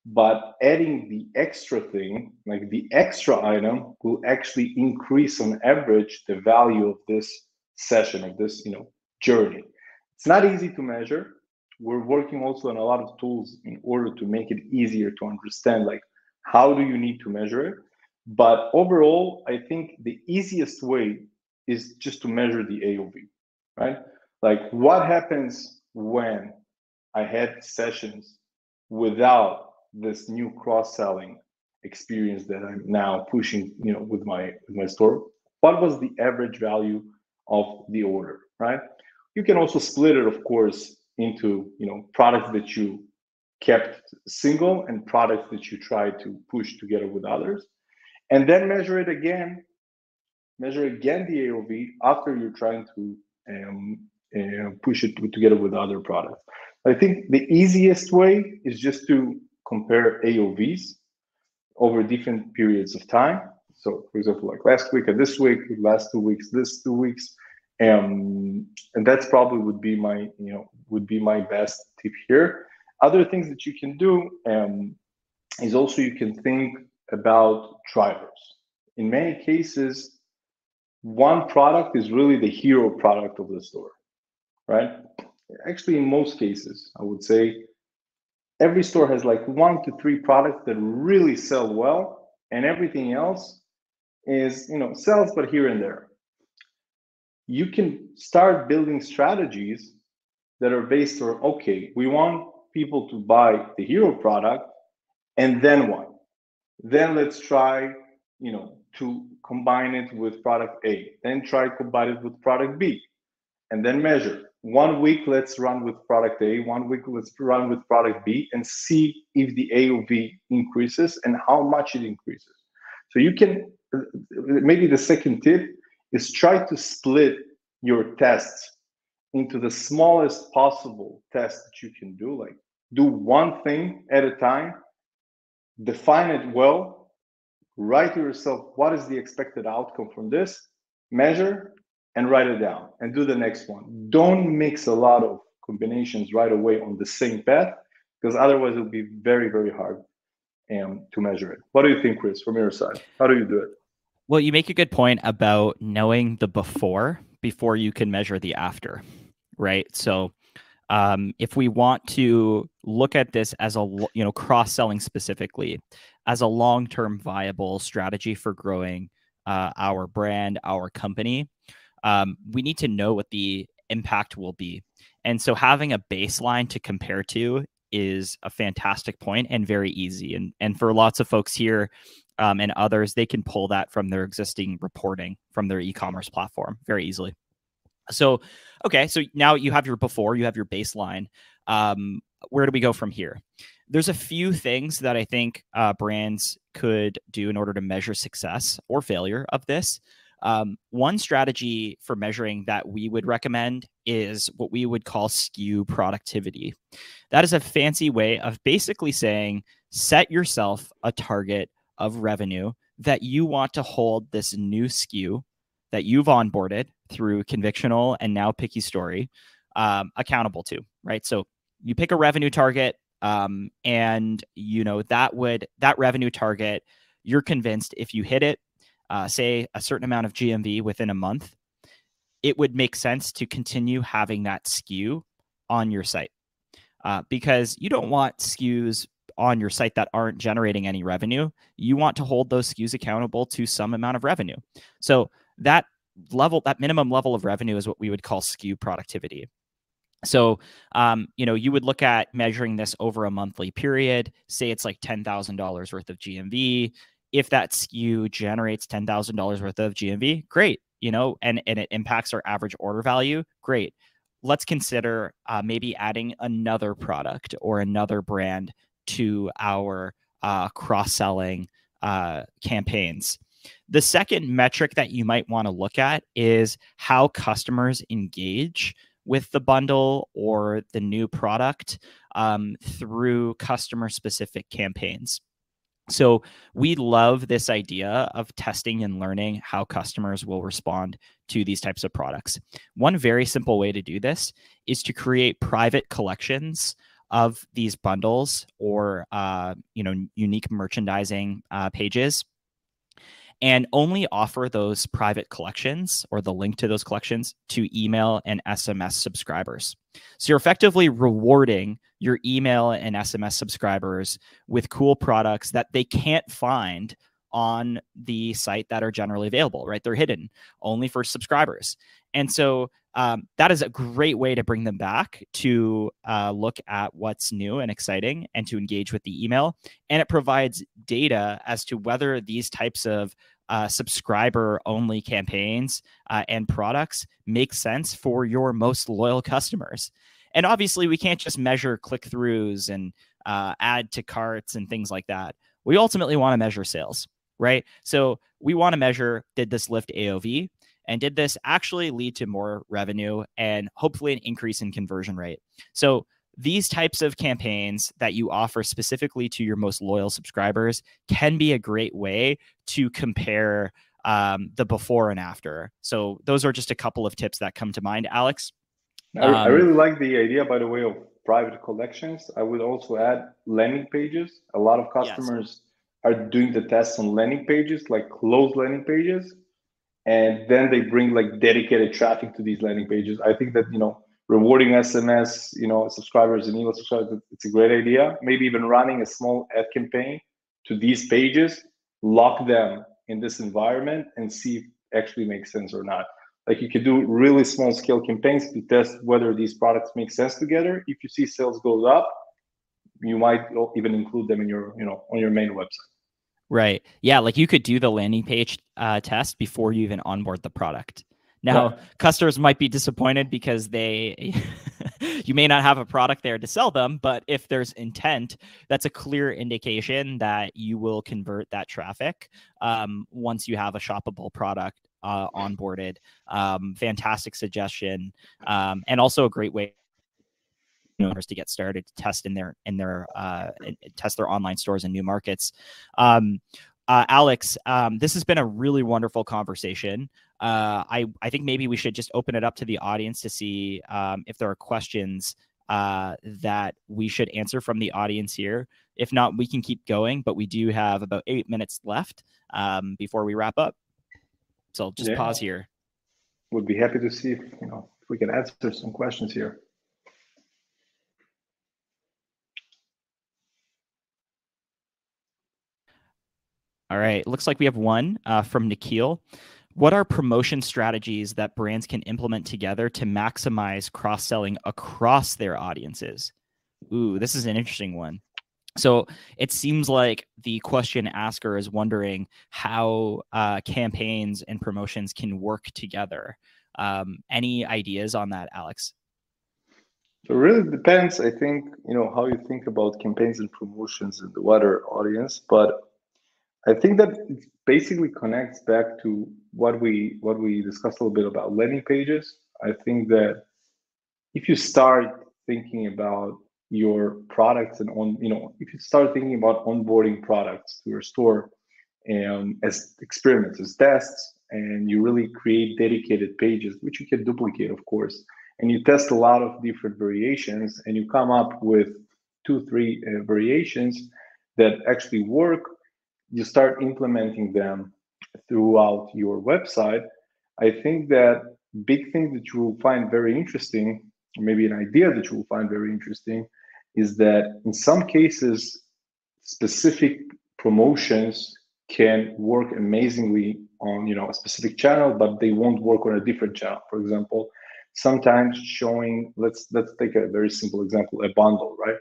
but adding the extra thing, like the extra item, will actually increase on average the value of this session of this, you know, journey. It's not easy to measure. We're working also on a lot of tools in order to make it easier to understand, like how do you need to measure it. But overall, I think the easiest way is just to measure the AOV, right? like what happens when i had sessions without this new cross-selling experience that i'm now pushing you know with my with my store what was the average value of the order right you can also split it of course into you know products that you kept single and products that you try to push together with others and then measure it again measure again the aov after you're trying to um, and push it together with other products. I think the easiest way is just to compare AOVs over different periods of time. So, for example, like last week and this week, last two weeks, this two weeks, um, and that's probably would be my you know would be my best tip here. Other things that you can do um, is also you can think about drivers. In many cases, one product is really the hero product of the store right? Actually, in most cases, I would say every store has like one to three products that really sell well, and everything else is, you know, sells, but here and there. You can start building strategies that are based on okay, we want people to buy the hero product, and then what? Then let's try, you know, to combine it with product A, then try combine it with product B, and then measure one week let's run with product A, one week let's run with product B and see if the AOV increases and how much it increases. So you can maybe the second tip is try to split your tests into the smallest possible test that you can do. Like do one thing at a time, define it well, write to yourself what is the expected outcome from this, measure, and write it down and do the next one. Don't mix a lot of combinations right away on the same path because otherwise it'll be very, very hard um, to measure it. What do you think, Chris, from your side? How do you do it? Well, you make a good point about knowing the before before you can measure the after, right? So, um, if we want to look at this as a you know cross selling specifically as a long term viable strategy for growing uh, our brand, our company, um, we need to know what the impact will be. And so having a baseline to compare to is a fantastic point and very easy. And and for lots of folks here um, and others, they can pull that from their existing reporting from their e-commerce platform very easily. So, okay, so now you have your before, you have your baseline. Um, where do we go from here? There's a few things that I think uh, brands could do in order to measure success or failure of this. Um, one strategy for measuring that we would recommend is what we would call SKU productivity. That is a fancy way of basically saying set yourself a target of revenue that you want to hold this new SKU that you've onboarded through Convictional and now PickyStory um, accountable to, right? So you pick a revenue target, um, and you know that would that revenue target. You're convinced if you hit it, uh, say a certain amount of GMV within a month, it would make sense to continue having that SKU on your site uh, because you don't want SKUs on your site that aren't generating any revenue. You want to hold those SKUs accountable to some amount of revenue. So that level, that minimum level of revenue is what we would call SKU productivity. So, um, you know, you would look at measuring this over a monthly period. Say it's like ten thousand dollars worth of GMV if that SKU generates $10,000 worth of GMV, great, you know, and, and it impacts our average order value, great. let's consider uh, maybe adding another product or another brand to our uh, cross selling uh, campaigns. The second metric that you might want to look at is how customers engage with the bundle or the new product um, through customer specific campaigns. So we love this idea of testing and learning how customers will respond to these types of products. One very simple way to do this is to create private collections of these bundles or uh, you know unique merchandising uh, pages and only offer those private collections or the link to those collections to email and SMS subscribers. So you're effectively rewarding your email and SMS subscribers with cool products that they can't find on the site that are generally available, right? They're hidden only for subscribers. And so um, that is a great way to bring them back to uh, look at what's new and exciting and to engage with the email. And it provides data as to whether these types of uh, subscriber only campaigns uh, and products make sense for your most loyal customers. And obviously, we can't just measure click throughs and uh, add to carts and things like that. We ultimately want to measure sales, right? So we want to measure did this lift AOV? And did this actually lead to more revenue and hopefully an increase in conversion rate? So these types of campaigns that you offer specifically to your most loyal subscribers can be a great way to compare um, the before and after. So those are just a couple of tips that come to mind, Alex. Um, I really like the idea, by the way, of private collections. I would also add landing pages. A lot of customers yes. are doing the tests on landing pages, like closed landing pages, and then they bring like dedicated traffic to these landing pages. I think that you know rewarding SMS, you know, subscribers and email subscribers, it's a great idea. Maybe even running a small ad campaign to these pages, lock them in this environment and see if actually makes sense or not. Like you could do really small scale campaigns to test whether these products make sense together. If you see sales goes up, you might even include them in your, you know, on your main website. Right. Yeah. Like you could do the landing page uh, test before you even onboard the product. Now, yeah. customers might be disappointed because they you may not have a product there to sell them, but if there's intent, that's a clear indication that you will convert that traffic um, once you have a shoppable product uh, onboarded. Um, fantastic suggestion, um, and also a great way owners to get started to test in their in their uh, test their online stores in new markets. Um, uh, Alex, um, this has been a really wonderful conversation. Uh, I I think maybe we should just open it up to the audience to see um, if there are questions uh, that we should answer from the audience here. If not, we can keep going, but we do have about eight minutes left um, before we wrap up. So I'll just yeah. pause here. We'd be happy to see if you know if we can answer some questions here. All right. Looks like we have one uh, from Nikhil. What are promotion strategies that brands can implement together to maximize cross selling across their audiences? Ooh, this is an interesting one. So it seems like the question asker is wondering how uh, campaigns and promotions can work together. Um, any ideas on that, Alex? It really depends. I think you know how you think about campaigns and promotions in the wider audience, but I think that it basically connects back to what we what we discussed a little bit about landing pages. I think that if you start thinking about your products and on you know if you start thinking about onboarding products to your store and as experiments as tests and you really create dedicated pages which you can duplicate of course and you test a lot of different variations and you come up with two three uh, variations that actually work you start implementing them throughout your website, I think that big thing that you will find very interesting, or maybe an idea that you will find very interesting, is that in some cases, specific promotions can work amazingly on you know a specific channel, but they won't work on a different channel. For example, sometimes showing let's let's take a very simple example, a bundle, right?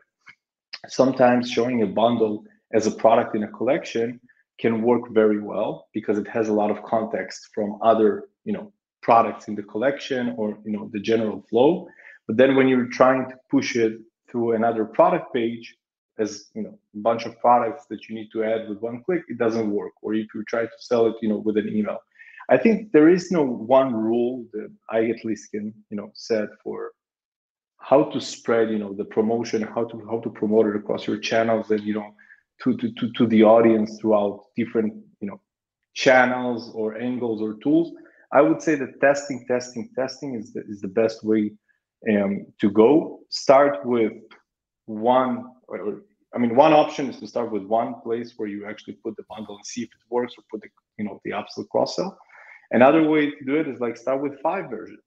Sometimes showing a bundle as a product in a collection can work very well because it has a lot of context from other you know products in the collection or you know the general flow But then when you're trying to push it through another product page, as you know, a bunch of products that you need to add with one click, it doesn't work. Or if you try to sell it, you know, with an email. I think there is no one rule that I at least can, you know, set for how to spread, you know, the promotion, how to how to promote it across your channels and you know, to to to, to the audience throughout different, you know, channels or angles or tools. I would say that testing, testing, testing is the, is the best way um, to go. Start with one, or, I mean, one option is to start with one place where you actually put the bundle and see if it works, or put the you know the upsell cross sell. Another way to do it is like start with five versions,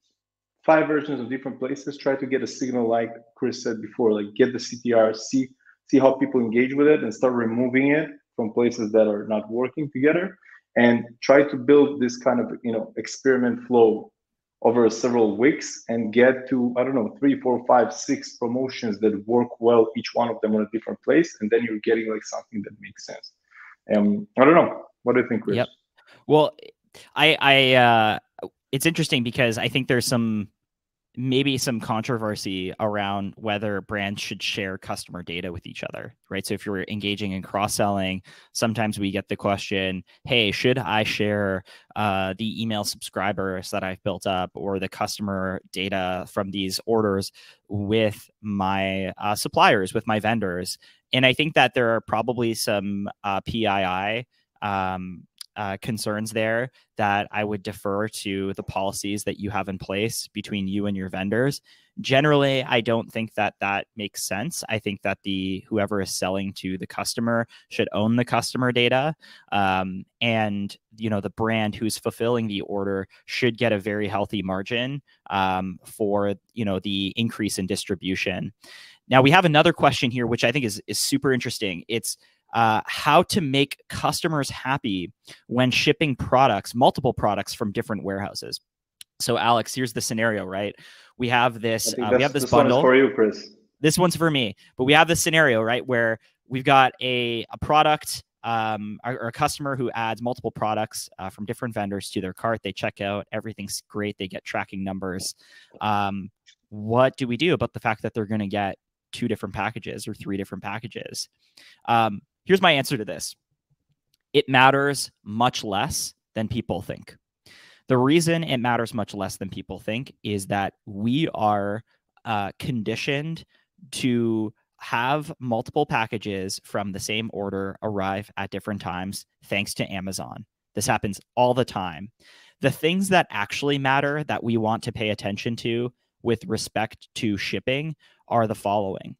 five versions of different places. Try to get a signal, like Chris said before, like get the CTR, see see how people engage with it, and start removing it from places that are not working together and try to build this kind of you know experiment flow over several weeks and get to i don't know three four five six promotions that work well each one of them on a different place. And then you're getting like something that makes sense. Um i don't know. What do you think Chris? yep. Well i i uh it's interesting because i think there's some maybe some controversy around whether brands should share customer data with each other, right? So if you're engaging in cross selling, sometimes we get the question, hey, should I share uh, the email subscribers that I've built up or the customer data from these orders with my uh, suppliers, with my vendors? And I think that there are probably some uh, PII um, uh, concerns there that I would defer to the policies that you have in place between you and your vendors. Generally, I don't think that that makes sense. I think that the whoever is selling to the customer should own the customer data, um, and you know the brand who's fulfilling the order should get a very healthy margin um, for you know the increase in distribution. Now we have another question here, which I think is is super interesting. It's uh, how to make customers happy when shipping products, multiple products from different warehouses. So, Alex, here's the scenario, right? We have this, uh, we have this, this bundle for you, Chris. This one's for me, but we have this scenario, right, where we've got a, a product um, or, a customer who adds multiple products uh, from different vendors to their cart. They check out, everything's great. They get tracking numbers. Um, what do we do about the fact that they're going to get two different packages or three different packages? Um, Here's my answer to this it matters much less than people think. The reason it matters much less than people think is that we are uh, conditioned to have multiple packages from the same order arrive at different times thanks to Amazon. This happens all the time. The things that actually matter that we want to pay attention to with respect to shipping are the following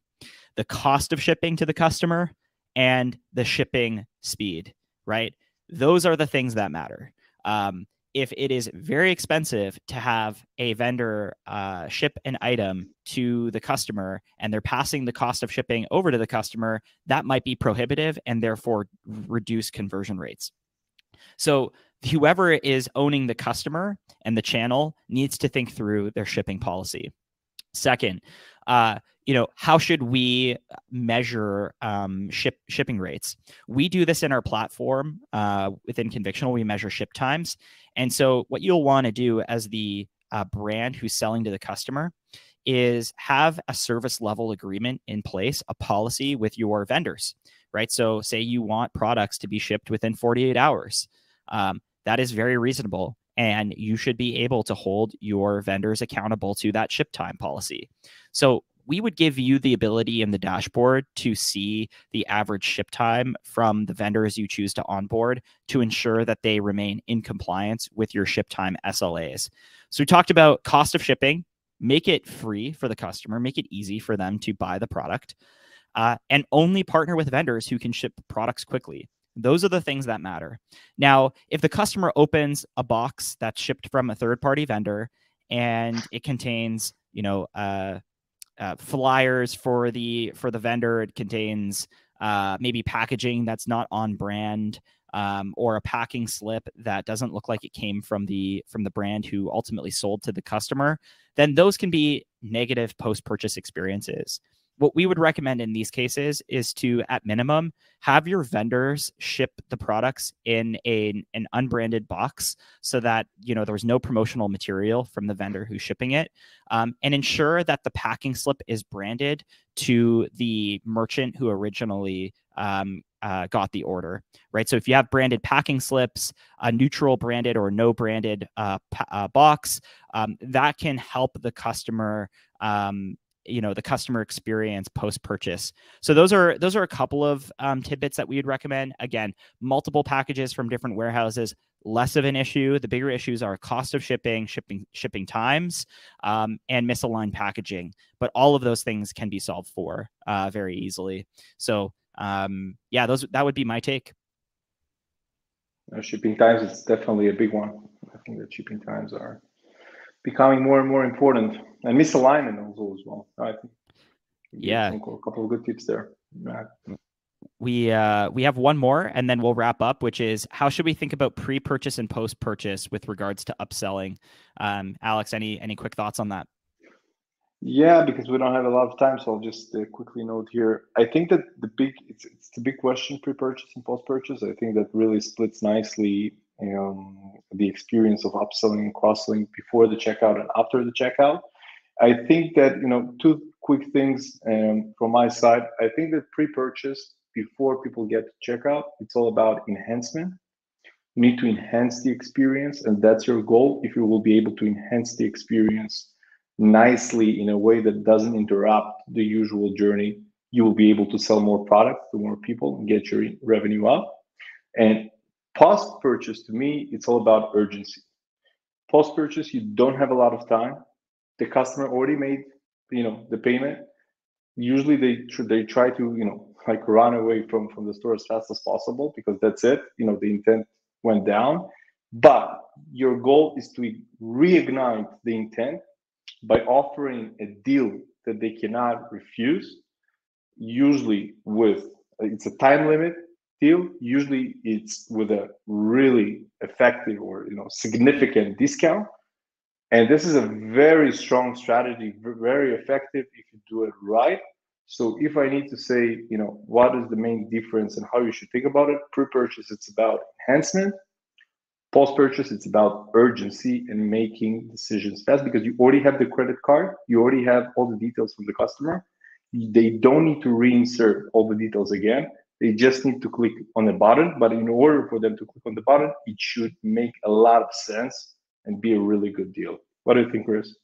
the cost of shipping to the customer, and the shipping speed, right? Those are the things that matter. Um, if it is very expensive to have a vendor uh, ship an item to the customer and they're passing the cost of shipping over to the customer, that might be prohibitive and therefore reduce conversion rates. So, whoever is owning the customer and the channel needs to think through their shipping policy. Second, uh, you know, how should we measure um, ship shipping rates? We do this in our platform uh, within Convictional. We measure ship times, and so what you'll want to do as the uh, brand who's selling to the customer is have a service level agreement in place, a policy with your vendors, right? So, say you want products to be shipped within 48 hours. Um, that is very reasonable and you should be able to hold your vendors accountable to that ship time policy. So we would give you the ability in the dashboard to see the average ship time from the vendors you choose to onboard to ensure that they remain in compliance with your ship time SLAs. So we talked about cost of shipping, make it free for the customer, make it easy for them to buy the product, uh, and only partner with vendors who can ship products quickly. Those are the things that matter. Now, if the customer opens a box that's shipped from a third party vendor and it contains, you know, uh, uh, flyers for the for the vendor, it contains uh, maybe packaging that's not on brand, um, or a packing slip that doesn't look like it came from the from the brand who ultimately sold to the customer, then those can be negative post purchase experiences what we would recommend in these cases is to, at minimum, have your vendors ship the products in a, an unbranded box so that you know there was no promotional material from the vendor who's shipping it, um, and ensure that the packing slip is branded to the merchant who originally um, uh, got the order, right? So if you have branded packing slips, a neutral branded or no branded uh, uh, box, um, that can help the customer. Um, you know the customer experience post purchase so those are those are a couple of um, tidbits that we would recommend. Again multiple packages from different warehouses less of an issue. The bigger issues are cost of shipping shipping shipping times um, and misaligned packaging. But all of those things can be solved for uh, very easily. So um, yeah, those that would be my take. Uh, shipping times it's definitely a big one. I think the shipping times are becoming more and more important, and misalignment also as well. I think. Yeah, a couple of good tips there. We uh, we have one more, and then we'll wrap up. Which is how should we think about pre-purchase and post-purchase with regards to upselling? Um, Alex, any any quick thoughts on that? Yeah, because we don't have a lot of time, so I'll just uh, quickly note here. I think that the big it's, it's the big question pre-purchase and post-purchase. I think that really splits nicely um, the experience of upselling and cross-selling before the checkout and after the checkout. I think that you know two quick things um, from my side. I think that pre-purchase before people get to checkout, it's all about enhancement. You need to enhance the experience, and that's your goal. If you will be able to enhance the experience nicely in a way that doesn't interrupt the usual journey, you will be able to sell more products to more people and get your revenue up. And post purchase to me, it's all about urgency. Post purchase, you don't have a lot of time. The customer already made, you know, the payment. Usually they they try to, you know, like run away from from the store as fast as possible because that's it. You know, the intent went down. But your goal is to reignite the intent by offering a deal that they cannot refuse, usually with it's a time limit deal. Usually it's with a really effective or you know significant discount. And this is a very strong strategy, very effective if you do it right. So if I need to say, you know, what is the main difference and how you should think about it, pre-purchase, it's about enhancement Post purchase, it's about urgency and making decisions fast because you already have the credit card, you already have all the details from the customer. They don't need to reinsert all the details again. They just need to click on the button. But in order for them to click on the button, it should make a lot of sense and be a really good deal. What do you think, Chris?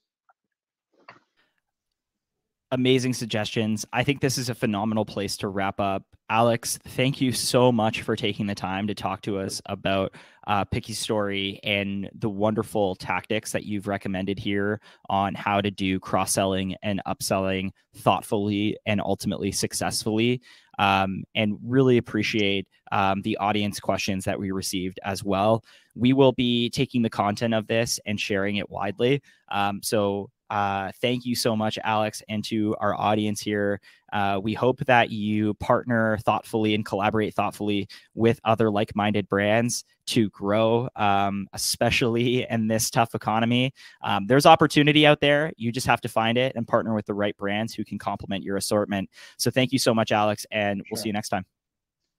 Amazing suggestions. I think this is a phenomenal place to wrap up. Alex, thank you so much for taking the time to talk to us about uh, PickyStory and the wonderful tactics that you've recommended here on how to do cross selling and upselling thoughtfully and ultimately successfully. Um, and really appreciate um, the audience questions that we received as well. We will be taking the content of this and sharing it widely. Um, so uh, thank you so much, Alex, and to our audience here. Uh, we hope that you partner thoughtfully and collaborate thoughtfully with other like minded brands to grow, um, especially in this tough economy. Um, there's opportunity out there. You just have to find it and partner with the right brands who can complement your assortment. So, thank you so much, Alex, and we'll see you next time.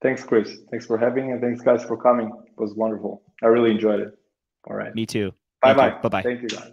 Thanks, Chris. Thanks for having me, and thanks, guys, for coming. It was wonderful. I really enjoyed it. All right. Me too. Bye bye. Bye bye. Thank you, guys.